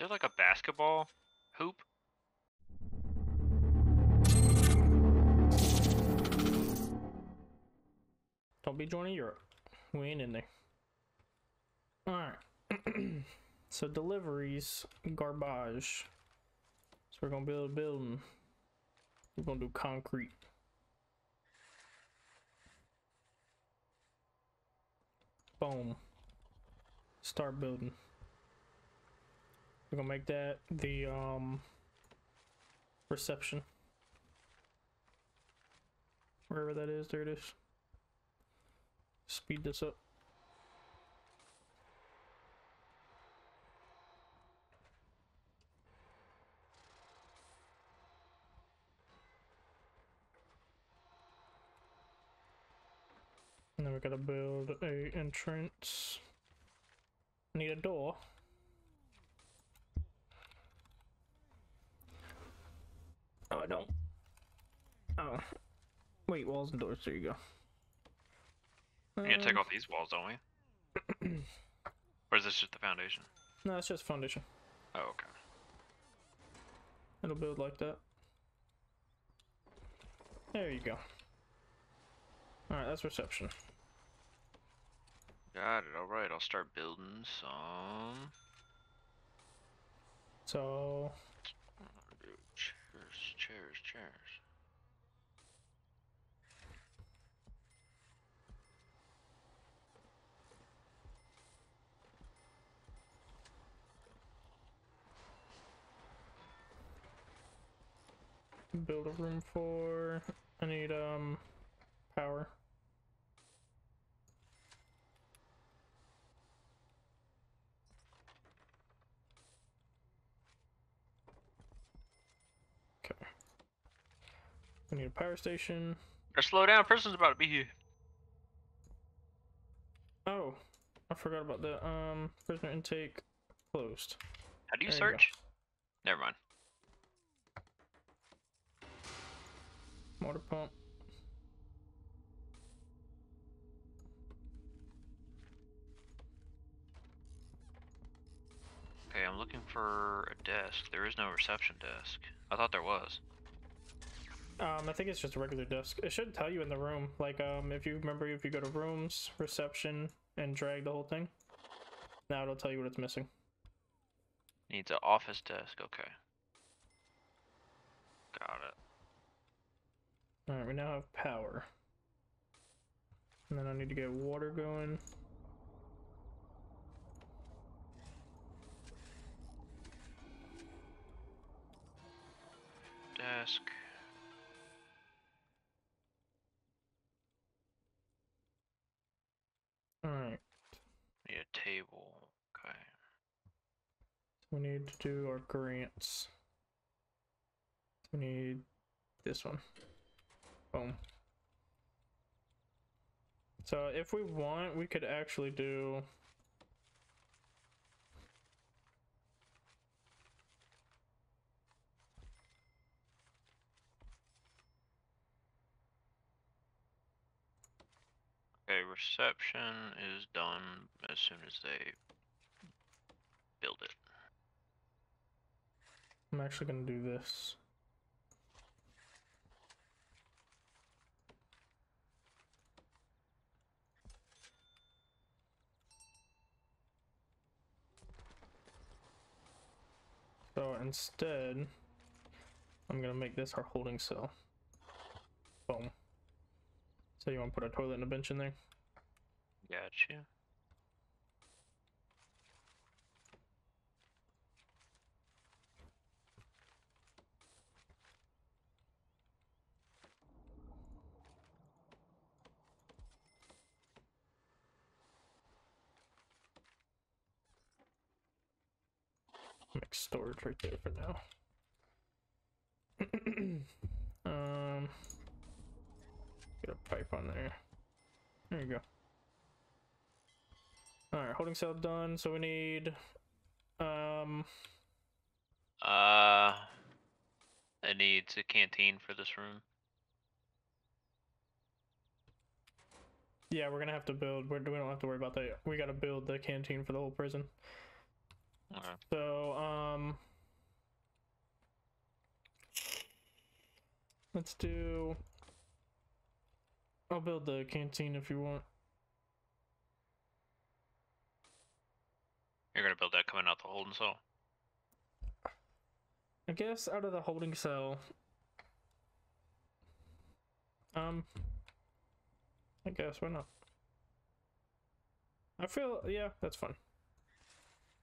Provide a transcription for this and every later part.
there like a basketball hoop? Don't be joining Europe. We ain't in there. Alright. so deliveries, garbage. So we're gonna build a building. We're gonna do concrete. Boom. Start building. We're gonna make that the um reception. Wherever that is, there it is. Speed this up. And then we gotta build a entrance. Need a door. Oh, I don't. Oh. Wait, walls and doors. There you go. We need to take Um, off these walls, don't we? or is this just the foundation? No, it's just foundation. Oh, okay. It'll build like that. There you go. Alright, that's reception. Got it. All right. I'll start building some. So, Chairs, chairs, build a room for. I need, um, power. We need a power station. Or slow down. Person's about to be here. Oh, I forgot about the, um, prisoner intake closed. How do you There you search? Never mind. Motor pump. Okay, I'm looking for a desk. There is no reception desk. I thought there was. Um, I think it's just a regular desk. It should tell you in the room. Like, um, if you remember, if you go to rooms, reception, and drag the whole thing, now it'll tell you what it's missing. Needs an office desk. Okay. Got it. Alright, we now have power. And then I need to get water going. Desk. Table. Okay. we need to do our grants. We need this one. Boom. So if we want, we could actually do reception is done as soon as they build it. I'm actually gonna do this. So instead, I'm gonna make this our holding cell. Boom. So you want to put a toilet and a bench in there? Gotcha. Make storage right there for now. um, get a pipe on there. There you go. Alright, holding cell done, so we need um Uh I need a canteen for this room. Yeah, we're gonna have to build. We're, we don't have to worry about that. We gotta build the canteen for the whole prison. So, um, let's do. I'll build the canteen if you want. You're gonna build that coming out the holding cell. I guess out of the holding cell. Um. I guess why not? I feel yeah, that's fun.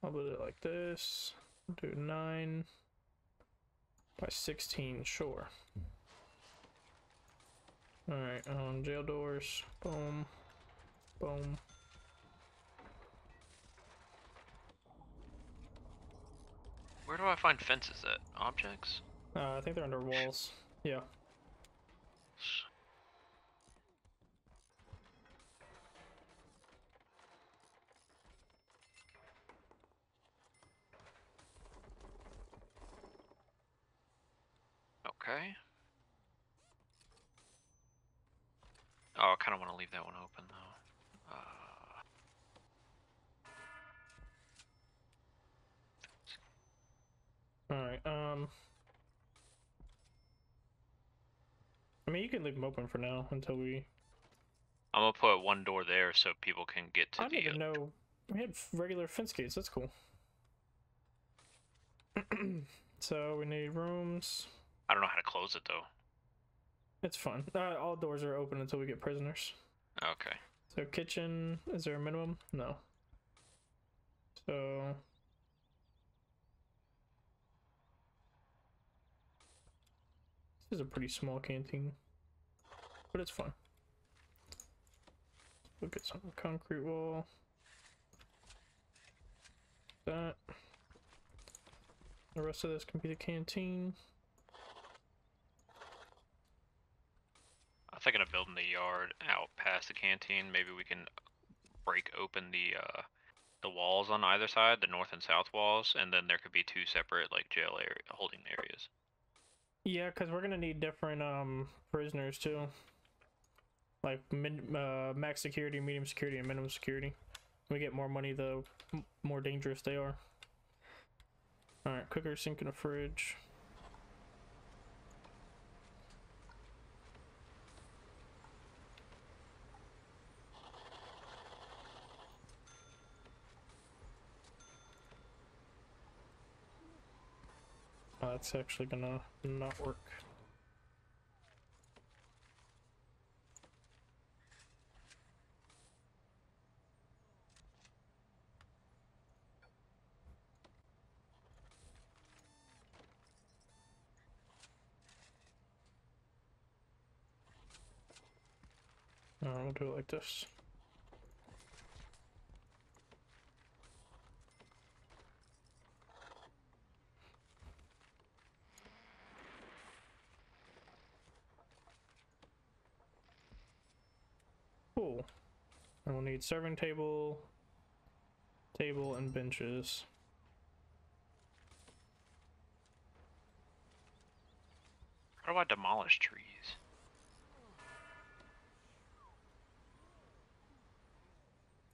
I'll build it like this. Do nine by sixteen, sure. Alright, um jail doors. Boom. Boom. Where do I find fences at? Objects? Uh, I think they're under walls. Yeah. Okay. Oh, I kind of want to leave that one open though. Uh, Alright, um. I mean, you can leave them open for now until we. I'm gonna put one door there so people can get to I the. didn't even uh, know we had regular fence gates. That's cool. so we need rooms. I don't know how to close it though. It's fun. Uh, all doors are open until we get prisoners. Okay. So kitchen, is there a minimum? No. So this is a pretty small canteen, but it's fun. Look at some concrete wall. That. The rest of this can be the canteen. I'm thinking of building the yard out past the canteen. Maybe we can break open the uh, the walls on either side, the north and south walls, and then there could be two separate like jail area holding areas. Yeah, because we're gonna need different um prisoners too. Like min- uh, max security, medium security, and minimum security. We get more money the more dangerous they are. All right, cooker, sink, and a fridge. Oh, that's actually gonna not work. Uh, we'll do it like this. Cool. And we'll need serving table, table, and benches. How do I demolish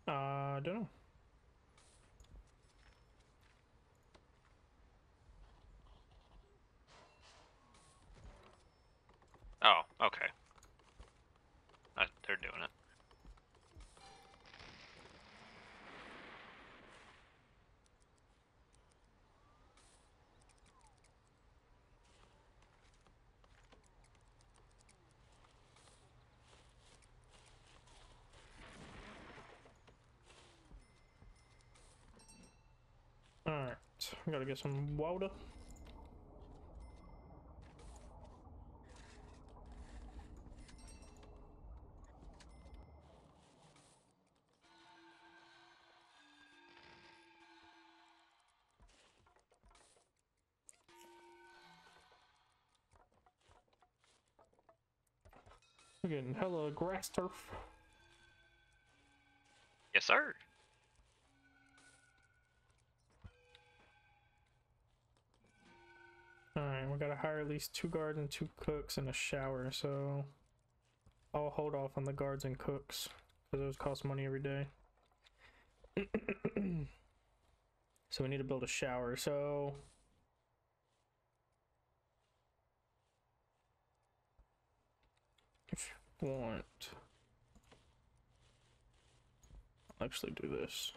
trees? Uh, I don't know. Oh, okay. Uh, they're doing it. Alright, we gotta get some water. We're getting hella grass turf. Yes, sir. We gotta hire at least two guards and two cooks and a shower, so I'll hold off on the guards and cooks because those cost money every day. so we need to build a shower, so If you want. I'll actually do this.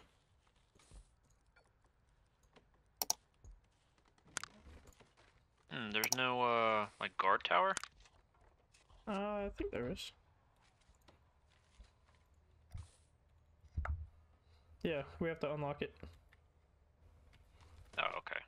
Hmm, there's no uh like guard tower. Uh, I think there is. Yeah, we have to unlock it. Oh, okay.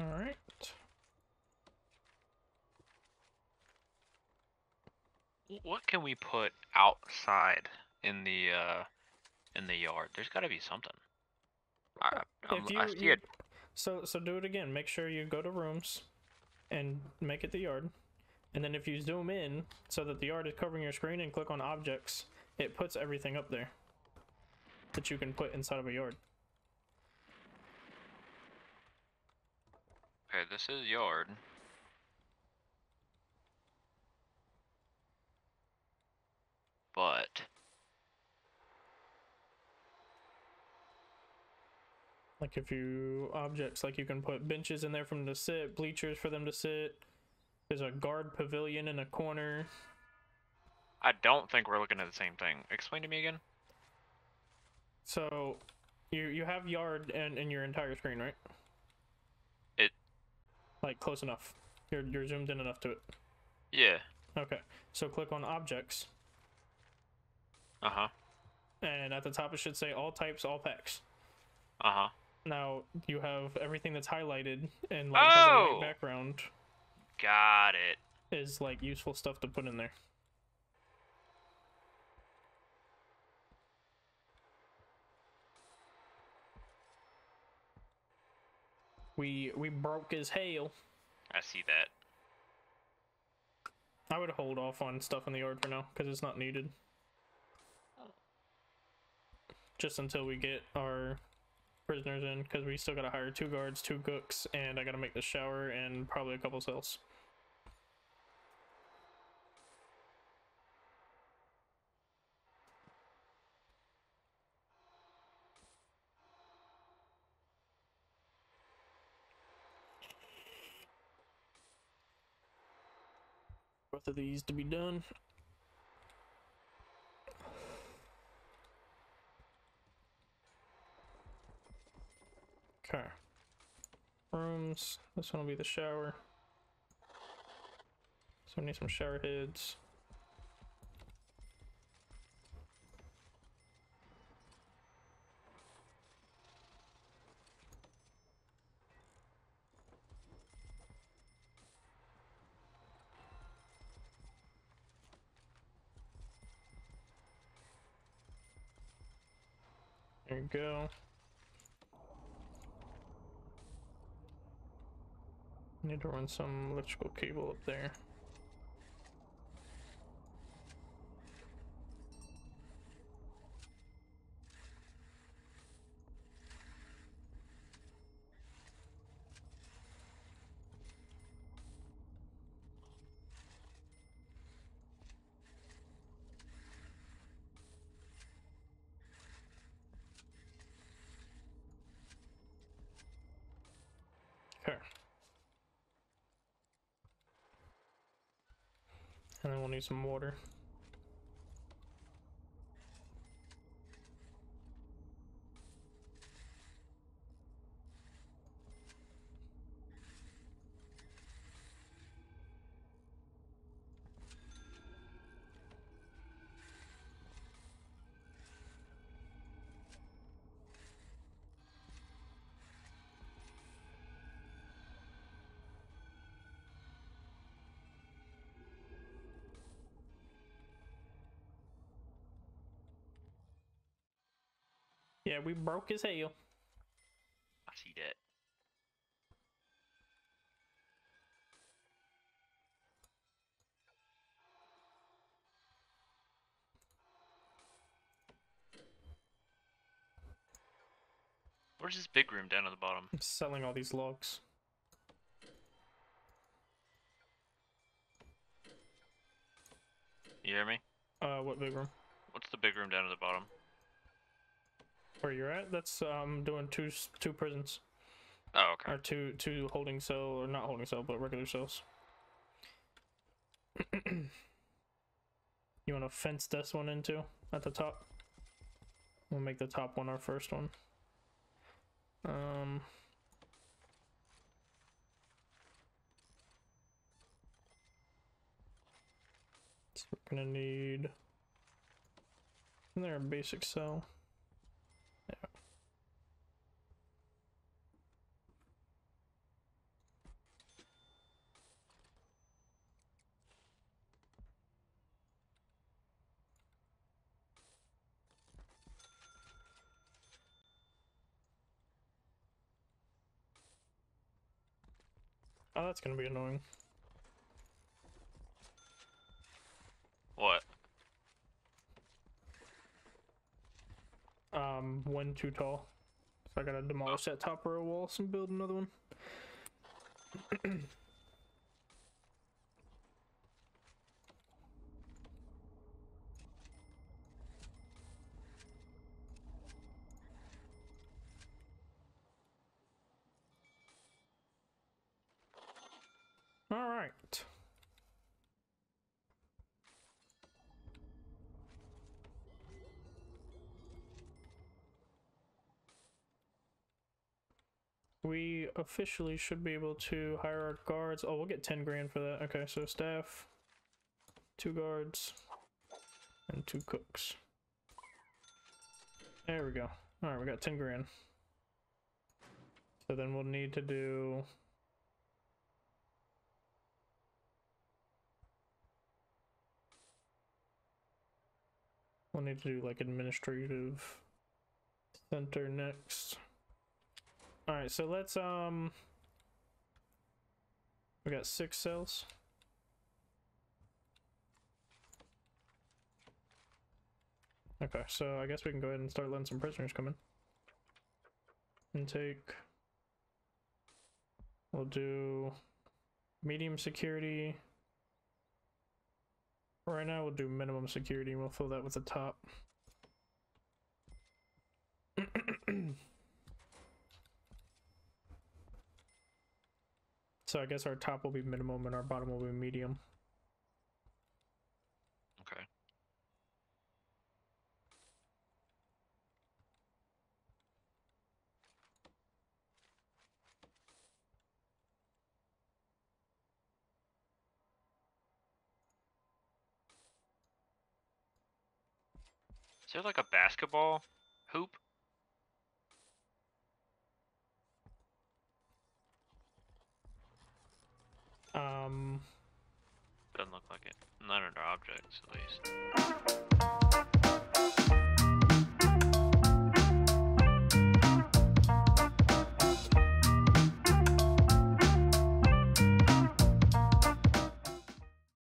All right. What can we put outside in the uh in the yard? There's got to be something. I, I'm, I see you- it. So so do it again. Make sure you go to rooms and make it the yard. And then if you zoom in so that the yard is covering your screen and click on objects, it puts everything up there that you can put inside of a yard. Okay, this is yard. But Like if you objects, like you can put benches in there for them to sit, bleachers for them to sit. There's a guard pavilion in a corner. I don't think we're looking at the same thing. Explain to me again. So you you have yard and in your entire screen, right? Like close enough. You're you're zoomed in enough to it. Yeah. Okay. So click on objects Uh huh. and at the top it should say all types, all packs. Uh huh. Now you have everything that's highlighted and like Oh! background Got it. is like useful stuff to put in there. We we broke as hell. I see that. I would hold off on stuff in the yard for now because it's not needed. Just until we get our prisoners in, because we still gotta hire two guards, two cooks, and I gotta make the shower and probably a couple cells. Of these to be done. Okay. Rooms. This one will be the shower. So we need some shower heads. Go. Need to run some electrical cable up there. Okay. And then we'll need some water. Yeah, we broke as hell. I see that. Where's this big room down at the bottom? I'm selling all these logs. You hear me? Uh, what big room? What's the big room down at the bottom? Where you're at? That's um doing two two prisons Oh, okay. or two two holding cell or not holding cell but regular cells. you want to fence this one into at the top? We'll make the top one our first one. Um. So we're gonna need. Isn't there a basic cell? That's gonna be annoying. What? Um, one too tall. So I gotta demolish that top row wall and build another one. All right. We officially should be able to hire our guards. Oh, we'll get 10 grand for that. Okay, so staff, two guards, and two cooks. There we go. Alright, we got 10 grand. So then we'll need to do. We'll need to do like administrative center next. All right, so let's um we got 6 cells. Okay, so I guess we can go ahead and start letting some prisoners come in. Intake. We'll do medium security. Right now we'll do minimum security and we'll fill that with the top. So I guess our top will be minimum and our bottom will be medium. Okay. Is there like a basketball hoop? Um Doesn't look like it. None of our objects, at least.